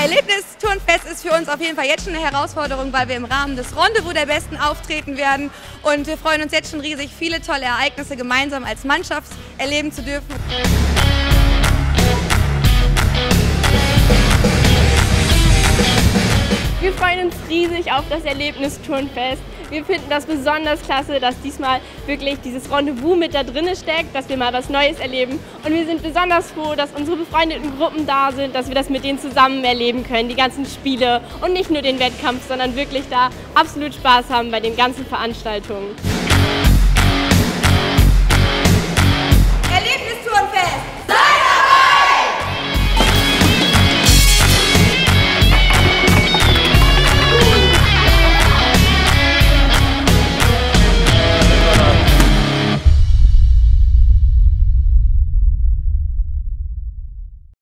Erlebnisturnfest ist für uns auf jeden Fall jetzt schon eine Herausforderung, weil wir im Rahmen des Rendezvous der Besten auftreten werden. Und wir freuen uns jetzt schon riesig, viele tolle Ereignisse gemeinsam als Mannschaft erleben zu dürfen. Wir freuen uns riesig auf das Erlebnisturnfest. Wir finden das besonders klasse, dass diesmal wirklich dieses Rendezvous mit da drin steckt, dass wir mal was Neues erleben. Und wir sind besonders froh, dass unsere befreundeten Gruppen da sind, dass wir das mit denen zusammen erleben können, die ganzen Spiele und nicht nur den Wettkampf, sondern wirklich da absolut Spaß haben bei den ganzen Veranstaltungen.